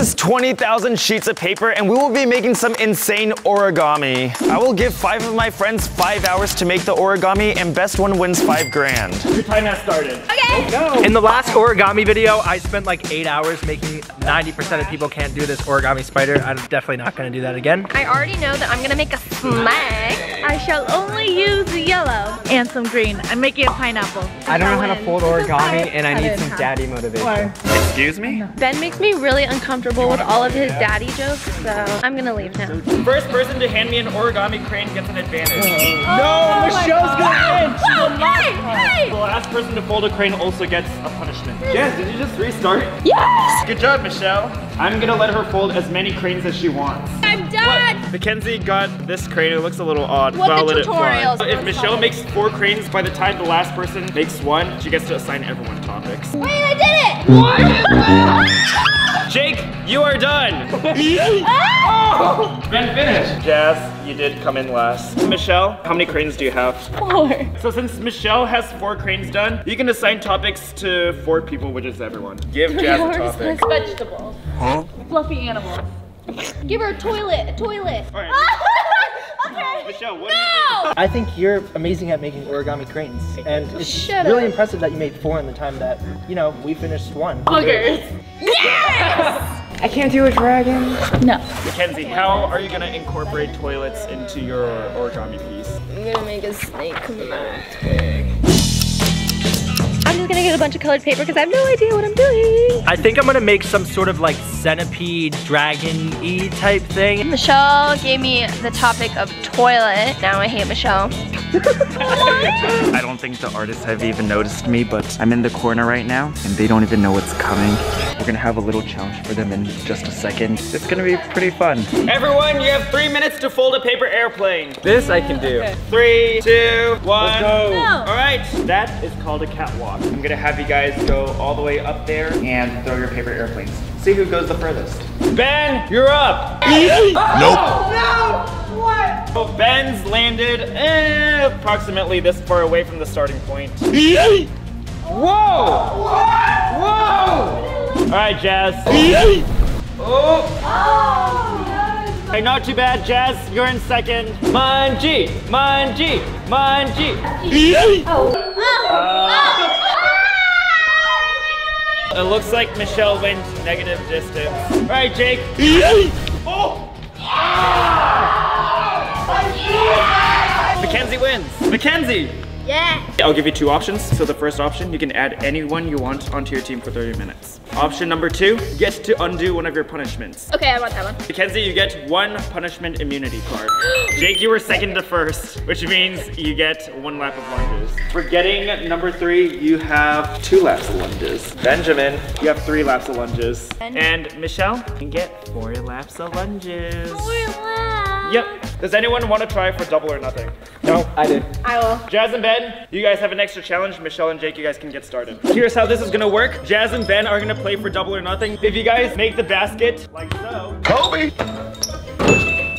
is 20,000 sheets of paper and we will be making some insane origami. I will give five of my friends five hours to make the origami and best one wins five grand. Your time has started. Okay. Go. In the last origami video, I spent like eight hours making 90% of people can't do this origami spider. I'm definitely not gonna do that again. I already know that I'm gonna make a flag. I shall only use yellow and some green. I'm making a pineapple. I don't know how to fold origami and I need some daddy motivation. Excuse me? Ben makes me really uncomfortable with all of his daddy jokes, so I'm gonna leave him. First person to hand me an origami crane gets an advantage. Oh. No, oh Michelle's gonna win. Oh, hey, hey! The last person to fold a crane also gets a punishment. Jen, did you just restart? Yes! Good job, Michelle. I'm gonna let her fold as many cranes as she wants. I'm done! Mackenzie got this crane. It looks a little odd. What but the I'll let it fly. tutorials If Michelle for. makes four cranes by the time the last person makes one, she gets to assign everyone topics. Wait, I did it! Jake, you are done. Ah! Ben finished. Jazz, you did come in last. Michelle, how many cranes do you have? Four. So since Michelle has four cranes done, you can assign topics to four people, which is everyone. Give Jazz a topic. Vegetables. Huh? Fluffy animals. Give her a toilet, a toilet. All right. okay. Michelle, what No! I think you're amazing at making origami cranes. And it's Shut really up. impressive that you made four in the time that, you know, we finished one. Buggers. Yes! I can't do a dragon. No. Mackenzie, how are you gonna incorporate toilets into your origami piece? I'm gonna make a snake mat. I'm just gonna get a bunch of colored paper because I have no idea what I'm doing. I think I'm gonna make some sort of like centipede dragon-y type thing. Michelle gave me the topic of toilet. Now I hate Michelle. I don't think the artists have even noticed me, but I'm in the corner right now and they don't even know what's coming. We're gonna have a little challenge for them in just a second. It's gonna be pretty fun. Everyone, you have three minutes to fold a paper airplane. This I can do. Three, two, one. go. No. All right, that is called a catwalk. I'm gonna have you guys go all the way up there and throw your paper airplanes. See who goes the furthest. Ben, you're up. Nope. So Ben's landed eh, approximately this far away from the starting point. Whoa! Whoa! All right, Jazz. Oh! Hey, not too bad, Jazz. You're in second. Manji, Manji, Manji. It looks like Michelle went negative distance. All right, Jake. Oh! Mackenzie wins. Mackenzie. Yeah. I'll give you two options. So the first option, you can add anyone you want onto your team for 30 minutes. Option number two, you get to undo one of your punishments. Okay, I want that one. Mackenzie, you get one punishment immunity card. Jake, you were second to first, which means you get one lap of lunges. For getting number three, you have two laps of lunges. Benjamin, you have three laps of lunges. And Michelle, you can get four laps of lunges. Yep. Does anyone want to try for double or nothing? No, I did. I will. Jazz and Ben, you guys have an extra challenge. Michelle and Jake, you guys can get started. Here's how this is gonna work. Jazz and Ben are gonna play for double or nothing. If you guys make the basket, like so, Kobe!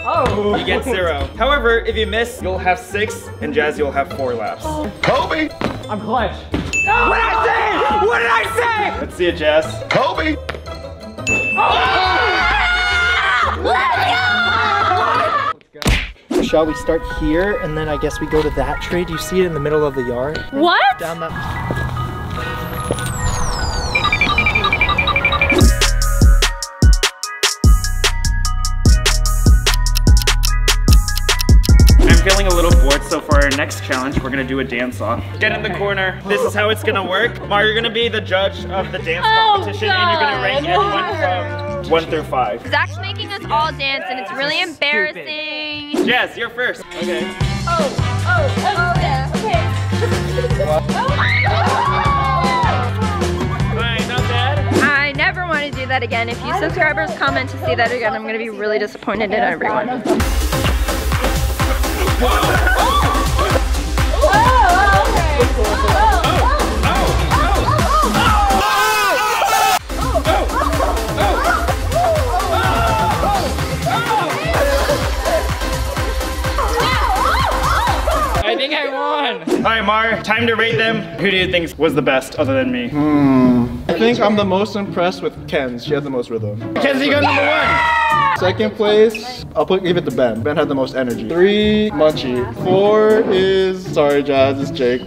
Oh. you get oh. zero. However, if you miss, you'll have six, and Jazz, you'll have four laps. Oh. Kobe! I'm clutch. What did I say? What did I say? Let's see it, Jazz. Kobe! Oh! Shall we start here and then I guess we go to that tree? Do you see it in the middle of the yard? What? Down that. I'm feeling a little bored, so for our next challenge, we're gonna do a dance off. Get in the corner. This is how it's gonna work. Mar, you're gonna be the judge of the dance Oh, competition, and you're gonna rank God. everyone from one through five. Zach's making us all dance and it's really embarrassing. Jazz, you're first. Okay. Oh, oh, oh, yeah, okay. Fine, not bad. I never want to do that again. If you subscribers comment to see that again, I'm going to be really disappointed in everyone. Oh, I All right, Mar, time to rate them. Who do you think was the best other than me? Hmm. I think I'm the most impressed with Ken's. She had the most rhythm. Kenzie got number one. Second place, I'll put give it to Ben. Ben had the most energy. Three, Munchie. Four is sorry, Jazz. It's Jake.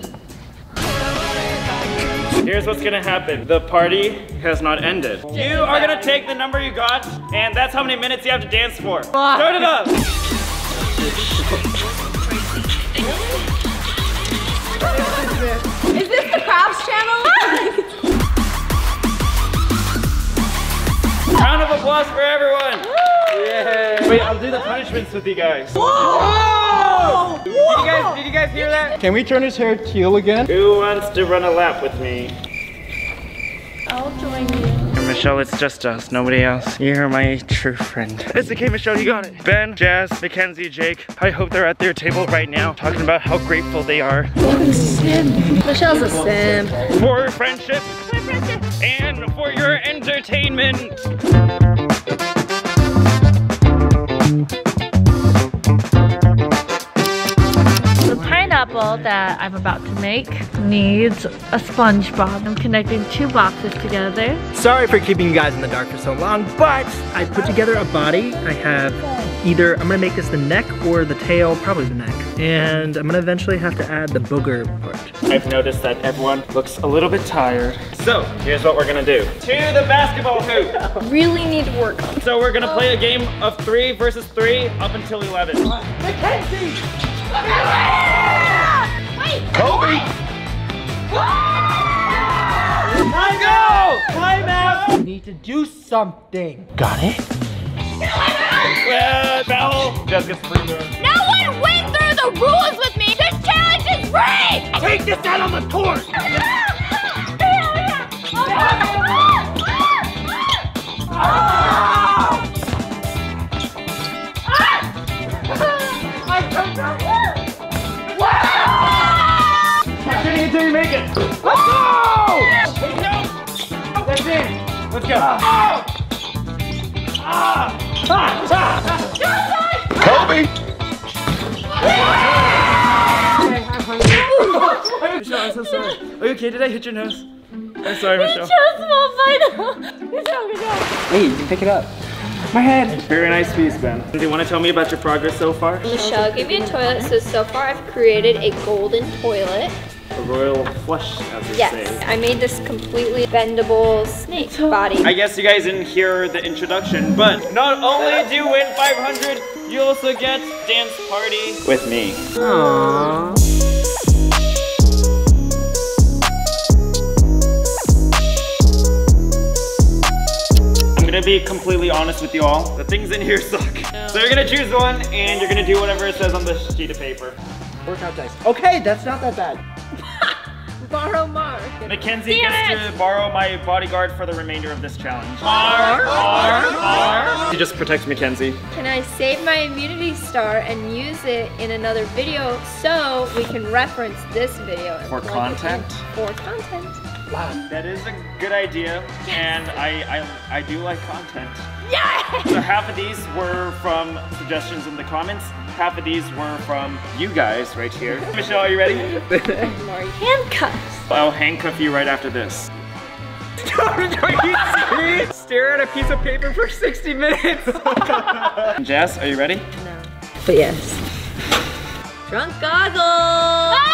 Here's what's gonna happen. The party has not ended. You are gonna take the number you got, and that's how many minutes you have to dance for. Start it up. Is this the Crafts channel? Round of applause for everyone. Yeah. Wait, I'll do the punishments with you guys. Did you guys, did you guys hear that? Can we turn his hair teal again? Who wants to run a lap with me? I'll join you. Michelle, it's just us, nobody else. You're my true friend. It's okay, Michelle, you got it. Ben, Jazz, Mackenzie, Jake, I hope they're at their table right now talking about how grateful they are Michelle's a simp. for friendship and for your entertainment. The pineapple that I'm about to make needs a SpongeBob. I'm connecting two boxes together. Sorry for keeping you guys in the dark for so long, but I put together a body. I have either, I'm gonna make this the neck or the tail, probably the neck. And I'm gonna eventually have to add the booger part. I've noticed that everyone looks a little bit tired. So, here's what we're gonna do. To the basketball hoop. Really need to work on. So we're gonna play a game of three versus three up until 11. Kobe! Time go! Time out! Need to do something. Uh, foul. Jess gets free throw. No one went through the rules with me. This challenge is free. Take this out on the court. Shooting until you make it. Let's go! That's it. Let's go. Kobe! Michelle, I'm so sorry. Are you okay? Did I hit your nose? I'm sorry, Michelle. Just small final. Good job, good job. Hey, you can pick it up. My head. Very nice piece, Ben. Do you want to tell me about your progress so far? Michelle gave me a toilet, so so far I've created a golden toilet. A royal flush, as they Yes, say. I made this completely bendable snake body. I guess you guys didn't hear the introduction, but not only do you win 500, you also get dance party with me. Aww. I'm gonna be completely honest with you all. The things in here suck. So you're gonna choose one and you're gonna do whatever it says on the sheet of paper. Workout dice. Okay, that's not that bad. Borrow Mark. Mackenzie gets to borrow my bodyguard for the remainder of this challenge. R, R, R. You just protect Mackenzie. Can I save my immunity star and use it in another video so we can reference this video? For content? in? For content. That is a good idea, and I, I I do like content. Yeah! So half of these were from suggestions in the comments. Half of these were from you guys right here. Michelle, are you ready? Handcuffs. I'll handcuff you right after this. Stare at a piece of paper for 60 minutes. Jess, are you ready? No. But yes. Drunk goggles! Ah!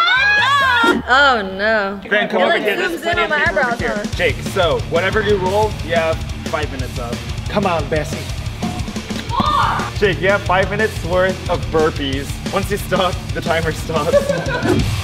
Oh no. Ben, come It, over like, here. Zooms in on my eyebrows, huh? Jake, so whatever you roll, you have five minutes of. Come on, Bessie. Jake, you have five minutes worth of burpees. Once you stop, the timer stops.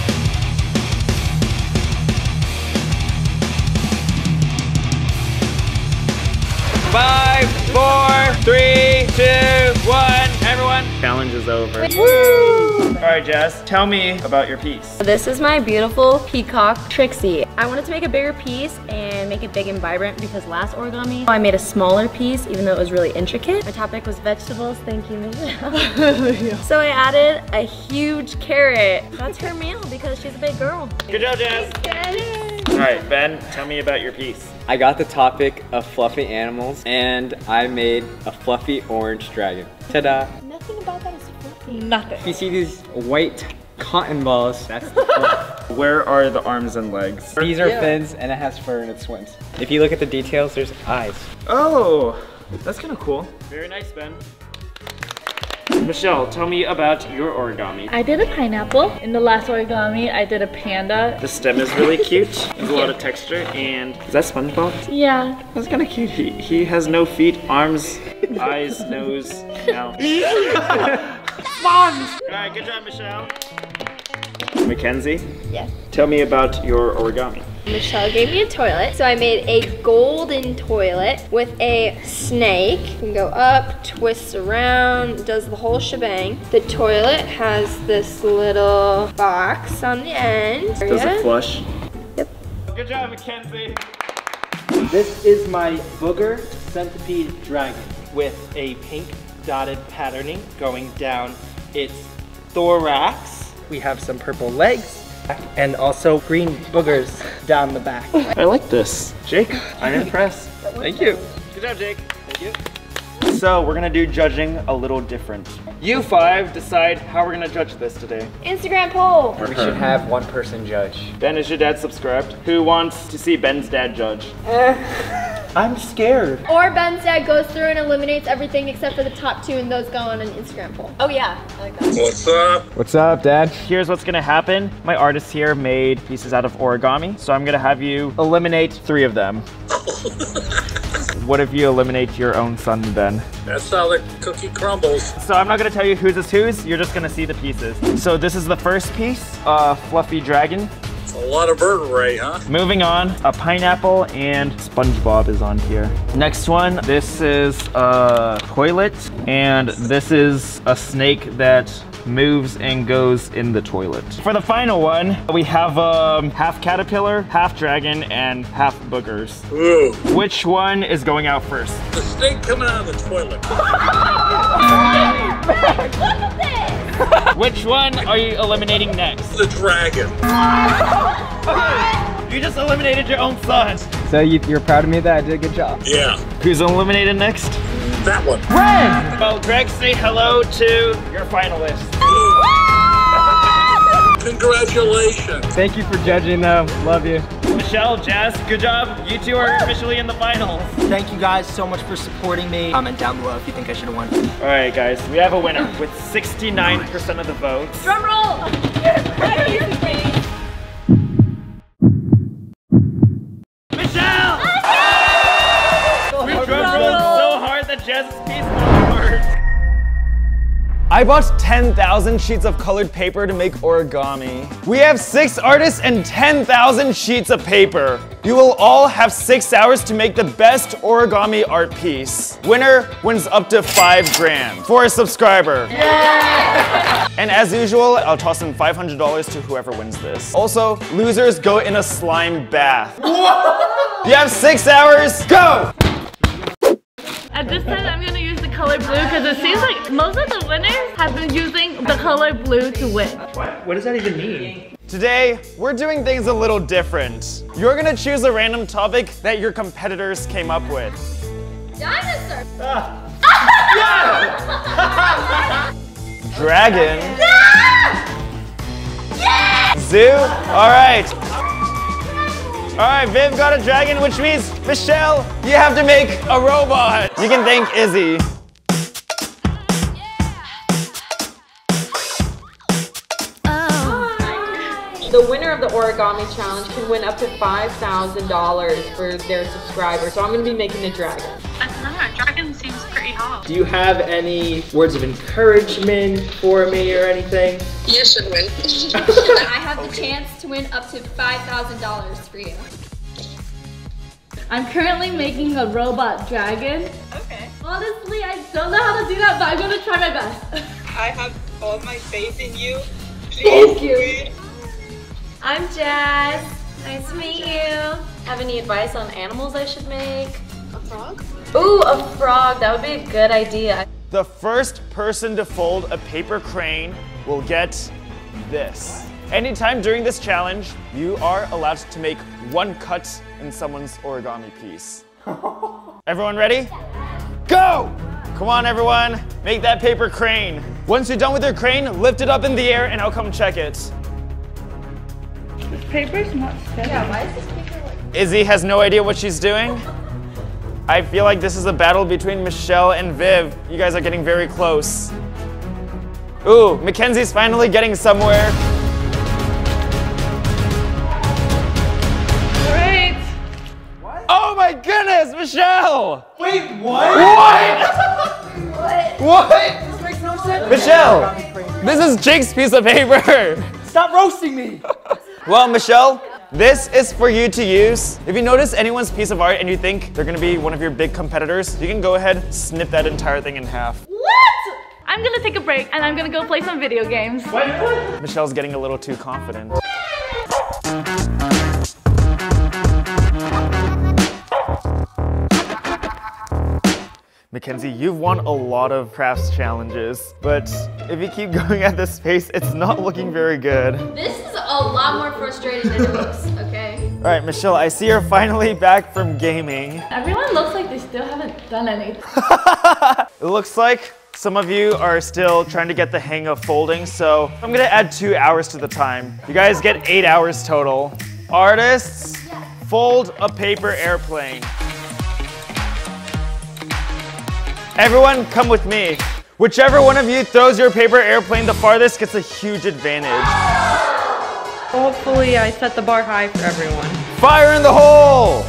Five, four, three, two, one. Everyone, challenge is over. Woo! All right, Jazz, tell me about your piece. This is my beautiful peacock Trixie. I wanted to make a bigger piece and make it big and vibrant because last origami I made a smaller piece even though it was really intricate. My topic was vegetables, thank you Michelle. so I added a huge carrot. That's her meal because she's a big girl. Good job, Jazz. All right, Ben, tell me about your piece. I got the topic of fluffy animals and I made a fluffy orange dragon. Ta-da! Nothing about that is fluffy. Nothing. You see these white cotton balls, that's where are the arms and legs? These are fins and it has fur and it swims. If you look at the details, there's eyes. Oh, that's kind of cool. Very nice, Ben. Michelle, tell me about your origami. I did a pineapple. In the last origami, I did a panda. The stem is really cute. There's a lot of texture and is that SpongeBob? Yeah. That's kind of cute. He, he has no feet, arms, eyes, nose, mouth. Sponge! Alright, good job, Michelle. Mackenzie? Yes. Tell me about your origami. Michelle gave me a toilet, so I made a golden toilet with a snake. You can go up, twists around, does the whole shebang. The toilet has this little box on the end. Does it flush? Yep. Good job, Mackenzie. This is my booger centipede dragon with a pink dotted patterning going down its thorax. We have some purple legs and also green boogers down the back. I like this. Jake, I'm impressed. Thank you. Good job, Jake. Thank you. So we're gonna do judging a little different. You five decide how we're gonna judge this today. Instagram poll. We should have one person judge. Ben, is your dad subscribed? Who wants to see Ben's dad judge? Uh, I'm scared. Or Ben's dad goes through and eliminates everything except for the top two, and those go on an Instagram poll. Oh yeah, I like that. What's up? What's up, Dad? Here's what's gonna happen. My artist here made pieces out of origami, so I'm gonna have you eliminate three of them. what if you eliminate your own son, Ben? That's how the cookie crumbles. So I'm not gonna tell you whose is whose, you're just gonna see the pieces. So this is the first piece, a fluffy dragon. It's a lot of vertebrae, huh? Moving on, a pineapple and SpongeBob is on here. Next one, this is a toilet, and this is a snake that moves and goes in the toilet. For the final one, we have um, half caterpillar, half dragon, and half boogers. Ooh, Which one is going out first? the snake coming out of the toilet. Which one are you eliminating next? The dragon. You just eliminated your own son. So you, you're proud of me that I did a good job? Yeah, Who's eliminated next? that one. Greg! Well, Greg, say hello to your finalists. Congratulations. Thank you for judging though. Love you. Michelle, Jazz, good job. You two are officially in the finals. Thank you guys so much for supporting me. Comment down below if you think I should have won. All right, guys, we have a winner with 69% of the votes. Drum roll. I bought 10,000 sheets of colored paper to make origami. We have six artists and 10,000 sheets of paper. You will all have six hours to make the best origami art piece. Winner wins up to five grand for a subscriber. Yeah! And as usual, I'll toss in $500 to whoever wins this. Also, losers go in a slime bath. You have six hours, go! At this time, I'm gonna use the color blue because it seems like most of the winners have been using the color blue to win. What does that even mean? Today, we're doing things a little different. You're gonna choose a random topic that your competitors came up with. Dinosaur. Ah. Dragon. Yes! Zoo? Alright. Alright, Viv got a dragon, which means, Michelle, you have to make a robot. You can thank Izzy. The winner of the origami challenge can win up to $5,000 for their subscribers. So I'm gonna be making a dragon. I don't know, dragon seems pretty hot. Do you have any words of encouragement for me or anything? You should win. I have the chance to win up to $5,000 for you. I'm currently making a robot dragon. Okay. Honestly, I don't know how to do that, but I'm gonna try my best. I have all my faith in you. Thank you. win. I'm Jazz. Nice to meet you. Have any advice on animals I should make? A frog? Ooh, a frog. That would be a good idea. The first person to fold a paper crane will get this. Anytime during this challenge, you are allowed to make one cut in someone's origami piece. Everyone ready? Go! Come on, everyone. Make that paper crane. Once you're done with your crane, lift it up in the air and I'll come check it. Paper's not steady. Yeah, why is this paper like Izzy has no idea what she's doing. I feel like this is a battle between Michelle and Viv. You guys are getting very close. Ooh, Mackenzie's finally getting somewhere. Great. Oh my goodness, Michelle! Wait, what? What? What? This makes no sense. Michelle, this is Jake's piece of paper. Stop roasting me. Well, Michelle, this is for you to use. If you notice anyone's piece of art and you think they're gonna be one of your big competitors, you can go ahead, snip that entire thing in half. What? I'm gonna take a break and I'm gonna go play some video games. Michelle's getting a little too confident. Mackenzie, you've won a lot of crafts challenges, but if you keep going at this pace, it's not looking very good. This is a lot more frustrating than it looks, okay? All right, Michelle, I see you're finally back from gaming. Everyone looks like they still haven't done anything. It looks like some of you are still trying to get the hang of folding, so I'm gonna add two hours to the time. You guys get eight hours total. Artists, fold a paper airplane. Everyone, come with me. Whichever one of you throws your paper airplane the farthest gets a huge advantage. Hopefully I set the bar high for everyone. Fire in the hole!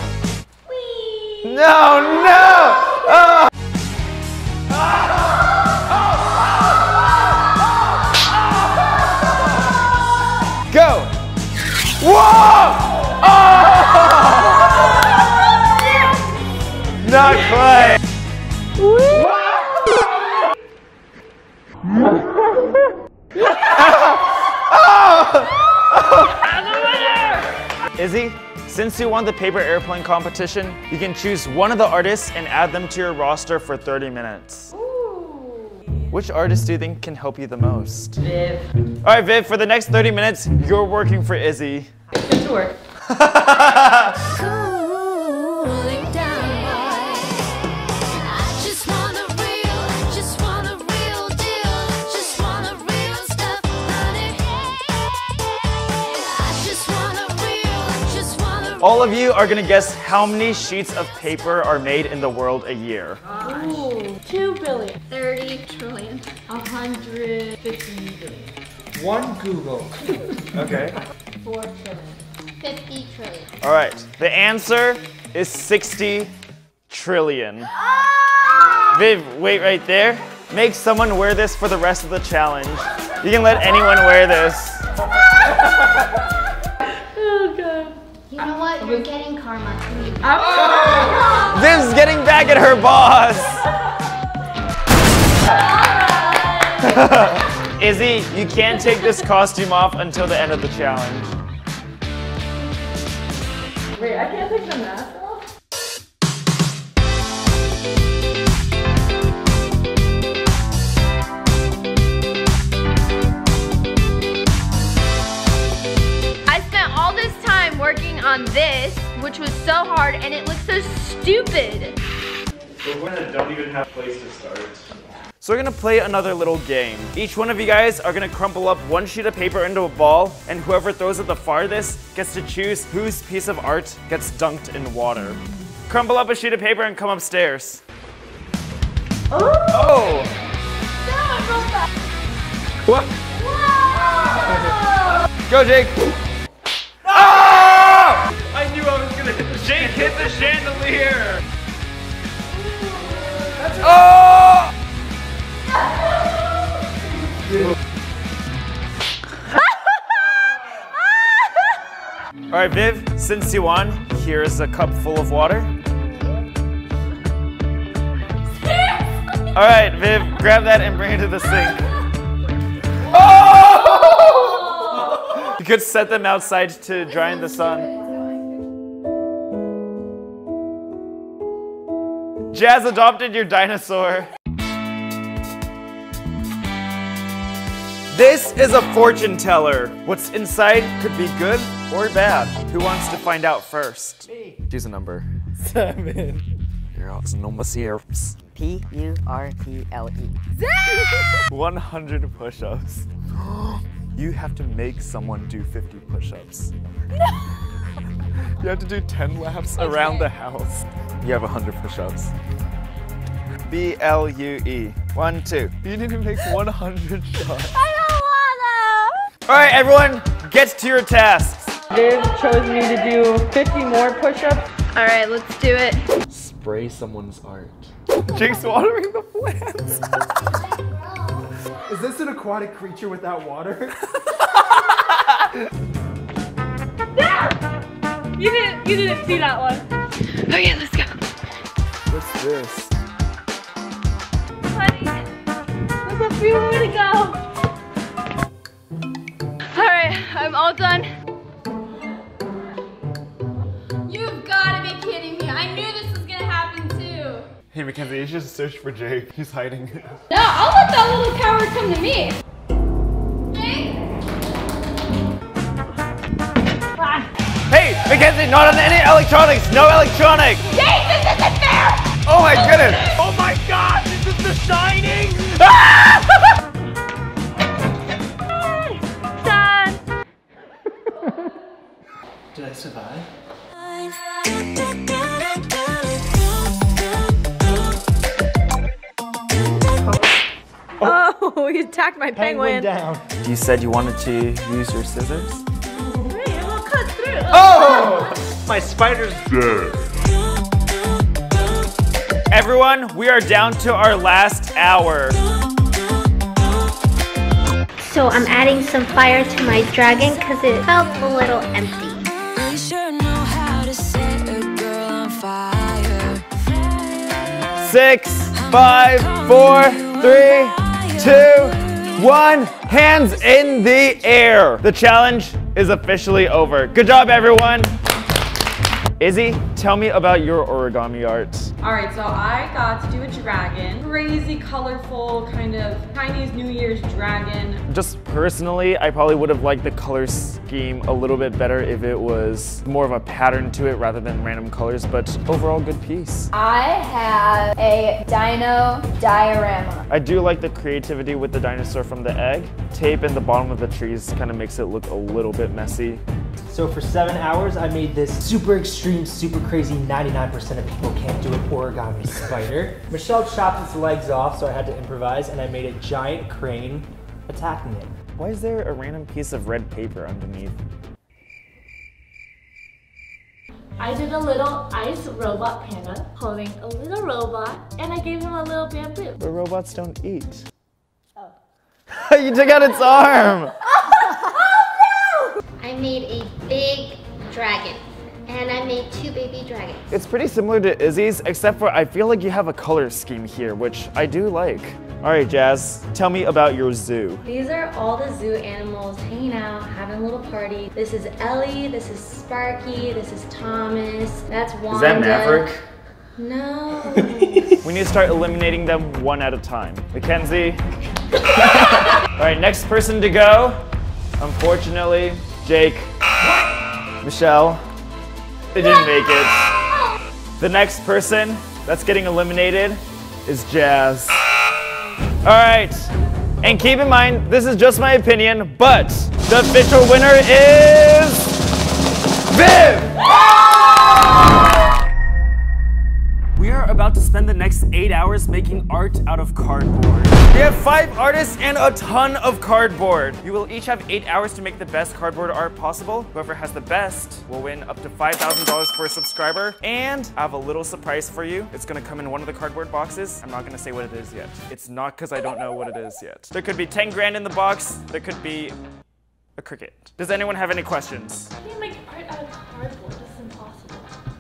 No, no! Ah! Go! Whoa! Oh! Not quite. Izzy, since you won the paper airplane competition, you can choose one of the artists and add them to your roster for 30 minutes. Which artist do you think can help you the most? Viv. All right, Viv, for the next 30 minutes, you're working for Izzy. It's Good to work. All of you are gonna guess how many sheets of paper are made in the world a year. Ooh, two billion. 30 trillion? A hundred fifty billion. One googol. Okay. Four trillion. 50 trillion. All right, the answer is 60 trillion. Ah! Viv, wait right there. Make someone wear this for the rest of the challenge. You can let anyone wear this. Oh god. You know what? You're getting karma. Oh! Viv's getting back at her boss. Izzy, you can't take this costume off until the end of the challenge. Wait, I can't take the mask which was so hard, and it looks so stupid. So we're don't even have place to start. So we're gonna play another little game. Each one of you guys are gonna crumple up one sheet of paper into a ball, and whoever throws it the farthest gets to choose whose piece of art gets dunked in water. Crumple up a sheet of paper and come upstairs. Oh! oh! What? Go, Jake! Oh! Jake hit the chandelier! Oh! All right, Viv, since you won, here's a cup full of water. All right, Viv, grab that and bring it to the sink. Oh! You could set them outside to dry in the sun. Jazz adopted your dinosaur. This is a fortune teller. What's inside could be good or bad. Who wants to find out first? Me. Choose a number. Seven. Here are some number syrups. P U R T L E. 100 push-ups. You have to make someone do 50 push-ups. you have to do 10 laps around the house. You have 100 push-ups. B-L-U-E. One, two. You need to make 100 shots. I don't wanna! All right, everyone, get to your tasks. Viv chose me to do 50 more push-ups. All right, let's do it. Spray someone's art. Jake's watering the plants. Oh Is this an aquatic creature without water? You didn't, you didn't see that one. Okay, let's go. What's this? Honey, there's a few more to go. All right, I'm all done. You've got to be kidding me. I knew this was gonna happen too. Hey, Mackenzie, you should search for Jake. He's hiding. No, I'll let that little coward come to me. Mackenzie, not on any electronics. No electronics. Jake, this isn't fair! Oh my goodness. Oh my god, this is the shining! Done. Did I survive? Oh, you attacked my penguin. down. You said you wanted to use your scissors? Oh! My spider's dead. Everyone, we are down to our last hour. So I'm adding some fire to my dragon because it felt a little empty. Six, five, four, three, two, one. Hands in the air. The challenge is officially over. Good job, everyone. Izzy, tell me about your origami art. All right, so I got to do a dragon. Crazy, colorful, kind of Chinese New Year's dragon. Just personally, I probably would have liked the color scheme a little bit better if it was more of a pattern to it rather than random colors, but overall good piece. I have a dino diorama. I do like the creativity with the dinosaur from the egg. Tape in the bottom of the trees kind of makes it look a little bit messy. So for seven hours, I made this super extreme, super crazy, 99% of people can't do it origami spider. Michelle chopped its legs off, so I had to improvise, and I made a giant crane attacking it. Why is there a random piece of red paper underneath? I did a little ice robot panda holding a little robot, and I gave him a little bamboo. The robots don't eat. Oh. you took out its arm! I made a big dragon and I made two baby dragons. It's pretty similar to Izzy's, except for I feel like you have a color scheme here, which I do like. All right, Jazz, tell me about your zoo. These are all the zoo animals hanging out, having a little party. This is Ellie, this is Sparky, this is Thomas, that's Wanda. Is that Maverick? No. We need to start eliminating them one at a time. Mackenzie. All right, next person to go. Unfortunately, Jake. Michelle. They didn't make it. The next person that's getting eliminated is Jazz. All right. And keep in mind, this is just my opinion, but the official winner is Viv! About to spend the next eight hours making art out of cardboard. We have five artists and a ton of cardboard. You will each have eight hours to make the best cardboard art possible. Whoever has the best will win up to $5,000 per subscriber. And I have a little surprise for you. It's gonna come in one of the cardboard boxes. I'm not gonna say what it is yet. It's not because I don't know what it is yet. There could be 10 grand in the box. There could be a cricket. Does anyone have any questions? Make art out of cardboard.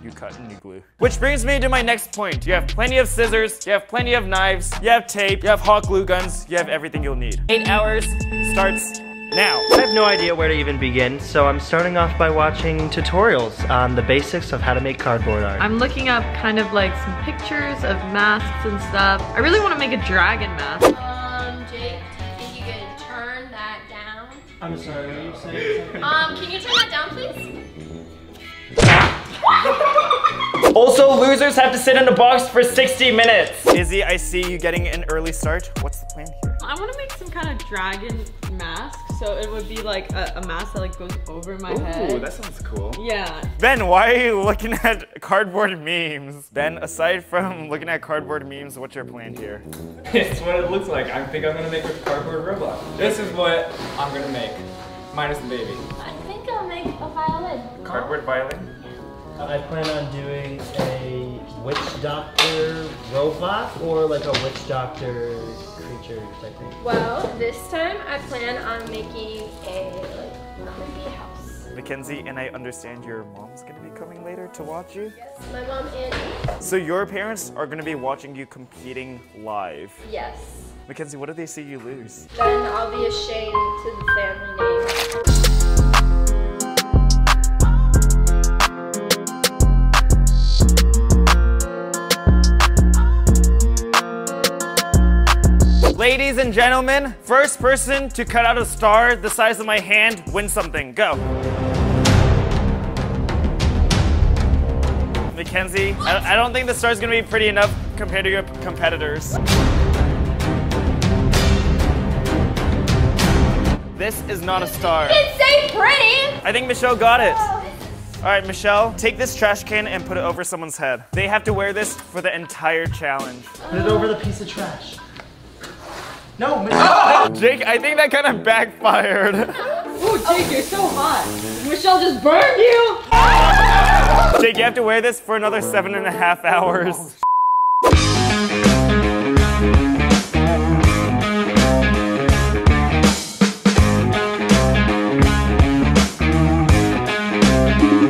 That's impossible. You cut and you glue. Which brings me to my next point. You have plenty of scissors, you have plenty of knives, you have tape, you have hot glue guns, you have everything you'll need. Eight hours starts now. I have no idea where to even begin, so I'm starting off by watching tutorials on the basics of how to make cardboard art. I'm looking up kind of like some pictures of masks and stuff. I really want to make a dragon mask. Um, Jake, do you think you could turn that down? I'm sorry, what are you saying? Um, can you turn that down, please? Also, losers have to sit in a box for 60 minutes. Izzy, I see you getting an early start. What's the plan here? I want to make some kind of dragon mask. So it would be like a, a mask that like goes over my head. Ooh, that sounds cool. Yeah. Ben, why are you looking at cardboard memes? Ben, aside from looking at cardboard memes, what's your plan here? It's what it looks like. I think I'm gonna make a cardboard robot. This is what I'm gonna make, minus the baby. I think I'll make a violin. Cardboard violin? I plan on doing a witch doctor robot or like a witch doctor creature type thing. Well, this time I plan on making a like zombie house. Mackenzie, and I understand your mom's gonna be coming later to watch you? Yes, my mom and So your parents are gonna be watching you competing live. yes. Mackenzie, what if they see you lose? Then I'll be ashamed to the family name. Ladies and gentlemen, first person to cut out a star the size of my hand wins something. Go. Mackenzie, I, I don't think the star's gonna be pretty enough compared to your competitors. This is not a star. Didn't say pretty. I think Michelle got it. Oh. All right, Michelle, take this trash can and put it over someone's head. They have to wear this for the entire challenge. Put it over the piece of trash. No, Jake, I think that kind of backfired. Oh, Jake, you're so hot. Michelle just burned you. Jake, you have to wear this for another seven and a half hours. Oh,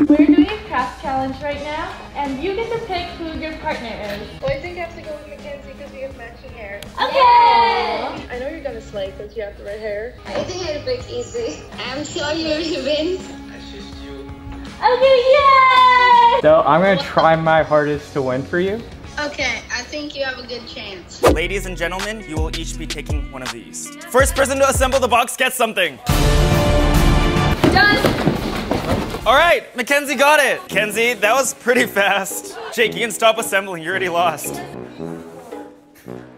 We're doing a craft challenge right now, and you get to pick who your partner is. Well, I think I have to go hair. Okay! I know you're gonna slay because you have the red hair. I think I'd pick Izzy. I'm sure you'll win. Okay, yay! So I'm gonna try my hardest to win for you. Okay, I think you have a good chance. Ladies and gentlemen, you will each be taking one of these. First person to assemble the box gets something. Done. All right, Mackenzie got it. Kenzie, that was pretty fast. Jake, you can stop assembling. You already lost.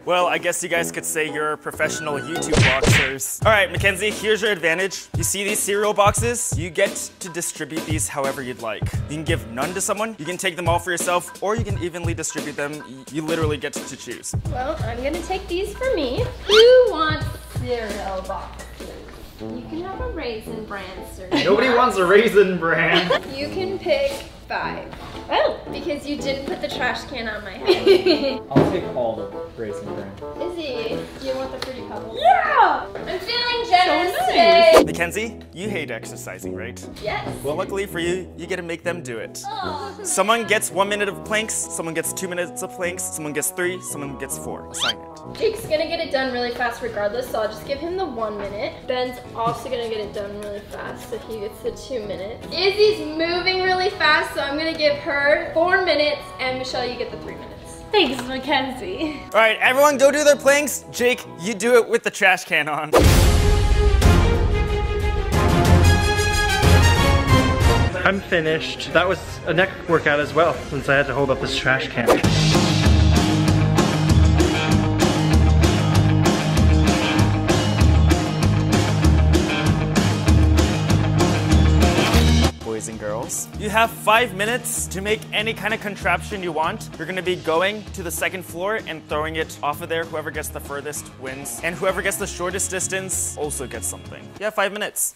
Well, I guess you guys could say you're professional YouTube boxers. All right, Mackenzie, here's your advantage. You see these cereal boxes? You get to distribute these however you'd like. You can give none to someone, you can take them all for yourself, or you can evenly distribute them. You literally get to choose. Well, I'm gonna take these for me. Who wants cereal boxes? You can have a raisin bran cereal. Nobody wants a raisin bran. You can pick five. Oh, because you didn't put the trash can on my head. I'll take all the raisin bran. Izzy, do you want the fruity pebbles? Yeah! I'm feeling generous today. Mackenzie, you hate exercising, right? Yes. Well, luckily for you, you get to make them do it. Oh. Someone gets one minute of planks, someone gets two minutes of planks, someone gets three, someone gets four. Assign it. Jake's gonna get it done really fast regardless, so I'll just give him the one minute. Ben's also gonna get it done really fast, so he gets the two minutes. Izzy's moving really fast, so I'm gonna give her four minutes, and Michelle, you get the three minutes. Thanks, Mackenzie. All right, everyone go do their planks. Jake, you do it with the trash can on. I'm finished. That was a neck workout as well, since I had to hold up this trash can. You have five minutes to make any kind of contraption you want. You're gonna be going to the second floor and throwing it off of there. Whoever gets the furthest wins. And whoever gets the shortest distance also gets something. You have five minutes.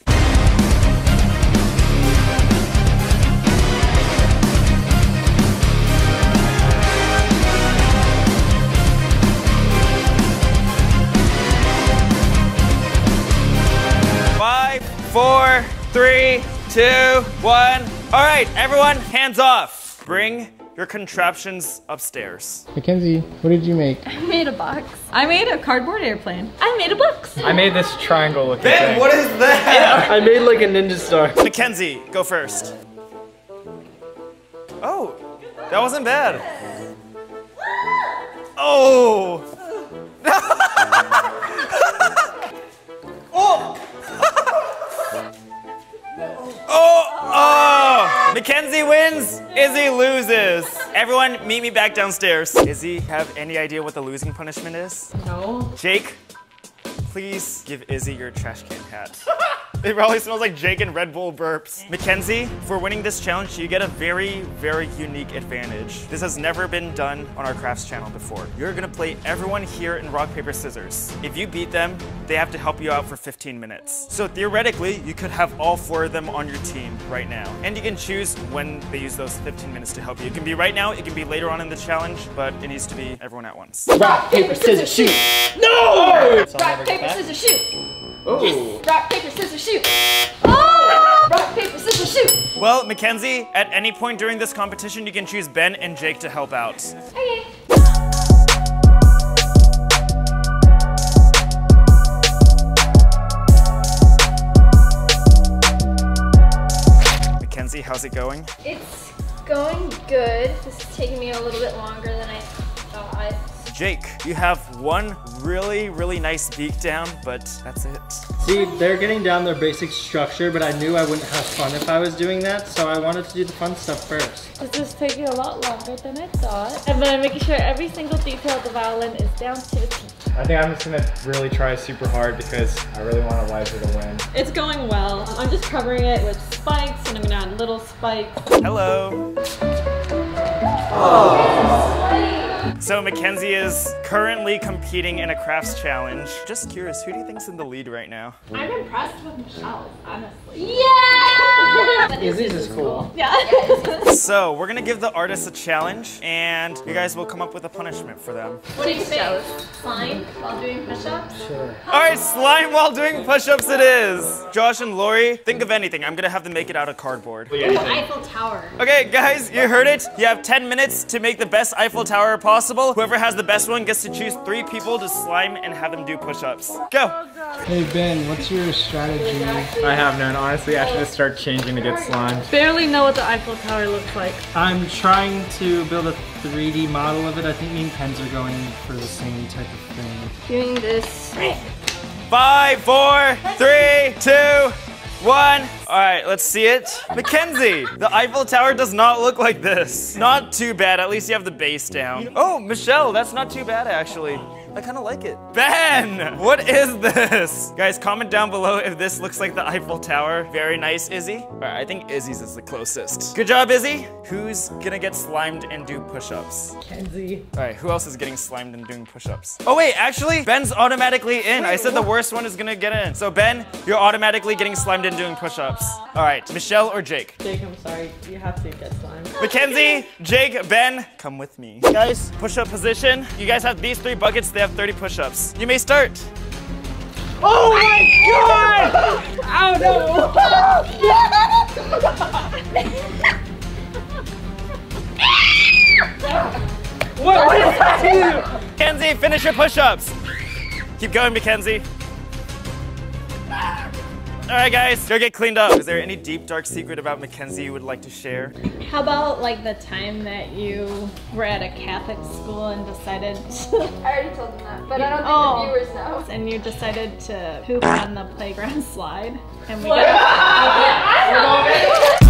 Five, four, three, two, one. All right, everyone, hands off. Bring your contraptions upstairs. Mackenzie, what did you make? I made a box. I made a cardboard airplane. I made a box. I made this triangle looking Ben, thing. what is that? I made like a ninja star. Mackenzie, go first. Oh, that wasn't bad. Oh. oh. oh. Oh. Mackenzie wins. Izzy loses. Everyone, meet me back downstairs. Izzy, have any idea what the losing punishment is? No. Jake, please give Izzy your trash can hat. It probably smells like Jake and Red Bull burps. Mackenzie, for winning this challenge, you get a very, very unique advantage. This has never been done on our crafts channel before. You're gonna play everyone here in rock, paper, scissors. If you beat them, they have to help you out for 15 minutes. So theoretically, you could have all four of them on your team right now. And you can choose when they use those 15 minutes to help you. It can be right now, it can be later on in the challenge, but it needs to be everyone at once. Rock, paper, scissors, shoot. No! Rock, paper, scissors, shoot. Oh. Rock, paper, scissors, shoot. Oh! Rock, paper, scissors, shoot. Well, Mackenzie, at any point during this competition, you can choose Ben and Jake to help out. Okay. Mackenzie, how's it going? It's going good. This is taking me a little bit longer than I thought. Jake, you have one really, really nice beak down, but that's it. See, they're getting down their basic structure, but I knew I wouldn't have fun if I was doing that, so I wanted to do the fun stuff first. This is taking a lot longer than I thought. And then making sure every single detail of the violin is down to a T. I think I'm just gonna really try super hard because I really want Eliza to win. It's going well. I'm just covering it with spikes and I'm gonna add little spikes. Hello. So Mackenzie is currently competing in a crafts challenge. Just curious, who do you think's in the lead right now? I'm impressed with Michelle, honestly. Yeah! Izzy's is cool. Yeah. So we're gonna give the artists a challenge, and you guys will come up with a punishment for them. What do you think? Slime while doing push-ups? Sure. All right, slime while doing push-ups it is. Josh and Lori, think of anything. I'm gonna have them make it out of cardboard. Ooh, Eiffel Tower. Okay, guys, you heard it. You have 10 minutes to make the best Eiffel Tower possible. Whoever has the best one gets to choose three people to slime and have them do push-ups. Go. Hey Ben, what's your strategy? I have none. Honestly, I should just start changing to get slimed. Barely know what the Eiffel Tower looks like. I'm trying to build a 3D model of it. I think me and Pens are going for the same type of thing. Doing this. Five, four, three, two, one. All right, let's see it. Mackenzie, the Eiffel Tower does not look like this. Not too bad, at least you have the base down. Oh, Michelle, that's not too bad actually. I kind of like it. Ben, what is this? Guys, comment down below if this looks like the Eiffel Tower. Very nice, Izzy. All right, I think Izzy's is the closest. Good job, Izzy. Who's gonna get slimed and do push-ups? Kenzie. All right, who else is getting slimed and doing push-ups? Oh wait, actually, Ben's automatically in. I said the worst one is gonna get in. So Ben, you're automatically getting slimed and doing push-ups. All right, Michelle or Jake? Jake, I'm sorry. You have to get slimed. Mackenzie, Jake, Ben, come with me. Guys, push-up position. You guys have these three buckets. They have 30 push-ups. You may start. Oh my god! Oh What, what is that to you? Mackenzie, finish your push-ups. Keep going, Mackenzie. All right, guys, go get cleaned up. Is there any deep, dark secret about Mackenzie you would like to share? How about like the time that you were at a Catholic school and decided I already told them that, but I don't think Oh. the viewers know. and you decided to poop on the playground slide and we What? got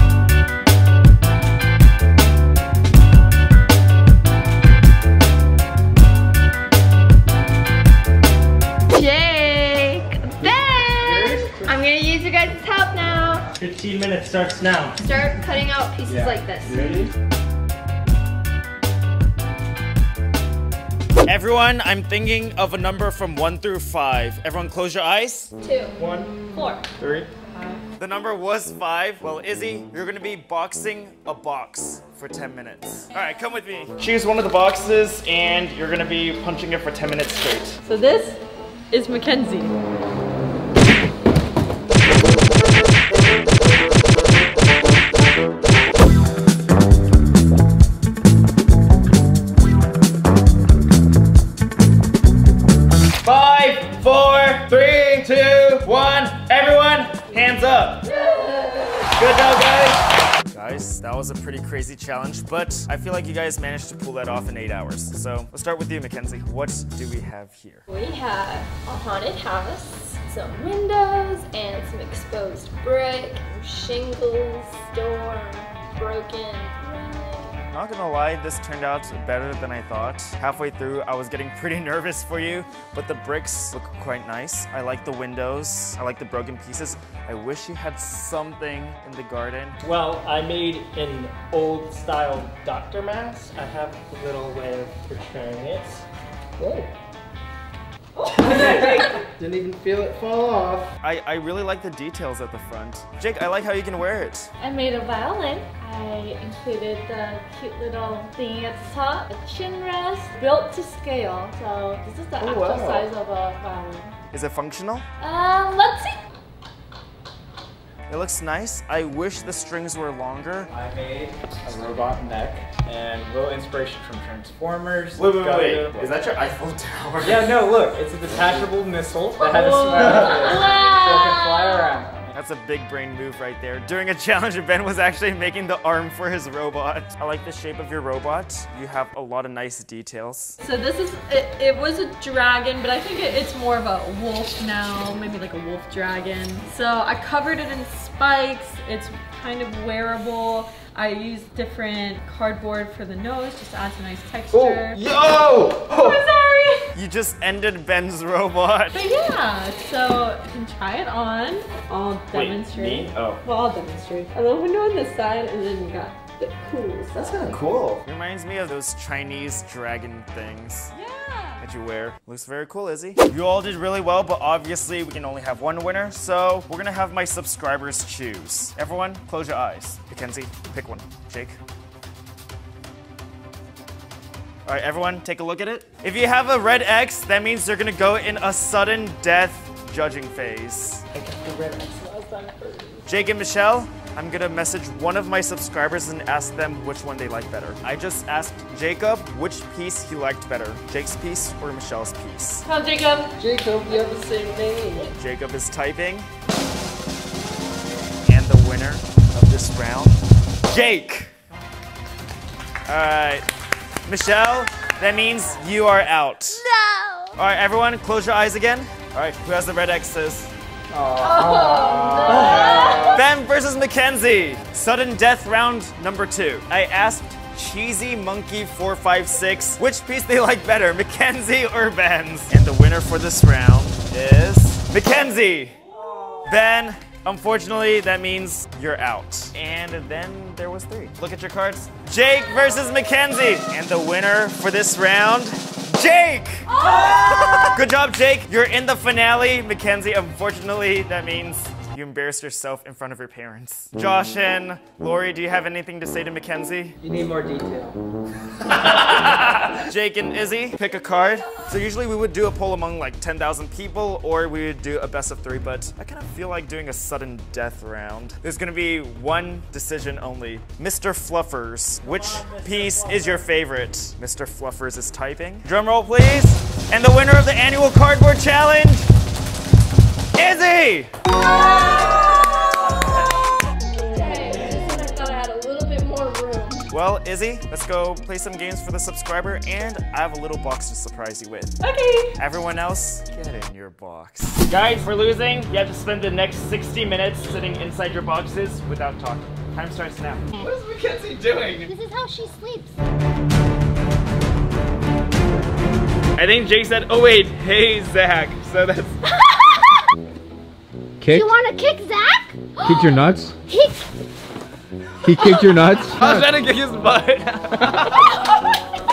15 minutes starts now. Start cutting out pieces like this. Everyone, I'm thinking of a number from one through five. Everyone close your eyes. Two. One. Four. Three. The number was five. Well, Izzy, you're gonna be boxing a box for 10 minutes. All right, come with me. Choose one of the boxes and you're gonna be punching it for 10 minutes straight. So this is Mackenzie. Good job, guys. Guys, that was a pretty crazy challenge, but I feel like you guys managed to pull that off in eight hours. So let's start with you, Mackenzie. What do we have here? We have a haunted house, some windows, and some exposed brick, shingles, door, broken railing, Not gonna lie, this turned out better than I thought. Halfway through, I was getting pretty nervous for you, but the bricks look quite nice. I like the windows. I like the broken pieces. I wish you had something in the garden. Well, I made an old style doctor mask. I have a little way of portraying it. Whoa. Didn't even feel it fall off. I, I really like the details at the front. Jake, I like how you can wear it. I made a violin. I included the cute little thingy at the top, a chin rest, built to scale. So this is the Oh, actual wow. size of a violin. Is it functional? Um, let's see. It looks nice. I wish the strings were longer. I made a robot neck and a little inspiration from Transformers. Wait, wait, Go wait. Is that your Eiffel Tower? Yeah, no, look, it's a detachable missile that has a smile face, so it can fly around. That's a big brain move right there. During a challenge, Ben was actually making the arm for his robot. I like the shape of your robot. You have a lot of nice details. So this is, it, it was a dragon, but I think it, it's more of a wolf now, maybe like a wolf dragon. So I covered it in spikes. It's kind of wearable. I used different cardboard for the nose just to add some nice oh, texture. Yo! Oh, oh. sorry! You just ended Ben's robot. But yeah, so you can try it on. I'll demonstrate. Wait, me? Oh. Well, I'll demonstrate. A little window on this side, and then you got the cool That's kind of cool. Reminds me of those Chinese dragon things. Yeah. That you wear. Looks very cool, Izzy. You all did really well, but obviously we can only have one winner, so we're gonna have my subscribers choose. Everyone, close your eyes. Mackenzie, pick one. Jake. All right, everyone, take a look at it. If you have a red X, that means they're gonna go in a sudden death judging phase. I got the red X last time. Jake and Michelle, I'm gonna message one of my subscribers and ask them which one they like better. I just asked Jacob which piece he liked better, Jake's piece or Michelle's piece. Come Jacob. Jacob, you have the same name. Jacob is typing. And the winner of this round, Jake. All right, Michelle, that means you are out. No! All right, everyone, close your eyes again. All right, who has the red X's? Oh, ben versus Mackenzie. Sudden death round number two. I asked Cheesy Monkey 456 which piece they like better, Mackenzie or Ben's. And the winner for this round is Mackenzie. Ben, unfortunately, that means you're out. And then there was three. Look at your cards. Jake versus Mackenzie. And the winner for this round, Jake! Oh! Good job, Jake. You're in the finale. Mackenzie, unfortunately, that means you embarrassed yourself in front of your parents. Mm. Josh and Lori, do you have anything to say to Mackenzie? You need more detail. Jake and Izzy, pick a card. So usually we would do a poll among like 10,000 people or we would do a best of three, but I kind of feel like doing a sudden death round. There's gonna be one decision only. Mr. Fluffers, which piece is your favorite? Mr. Fluffers is typing. Drum roll, please. And the winner of the annual cardboard challenge, Izzy! I thought I had a little bit more room. Well, Izzy, let's go play some games for the subscriber, and I have a little box to surprise you with. Okay. Everyone else, get in your box. Guys, for losing, you have to spend the next 60 minutes sitting inside your boxes without talking. Time starts now. What is Mackenzie doing? This is how she sleeps. I think Jake said, oh wait, hey Zach. So that's Kicked? You want to kick Zach? Kick your nuts? He He kicked your nuts? I was trying to kick his butt.